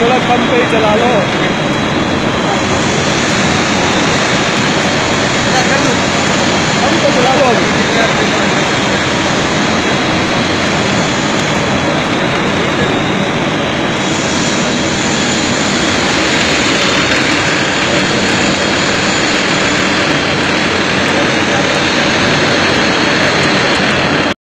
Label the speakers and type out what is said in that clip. Speaker 1: थोड़ा कम पे ही चला लो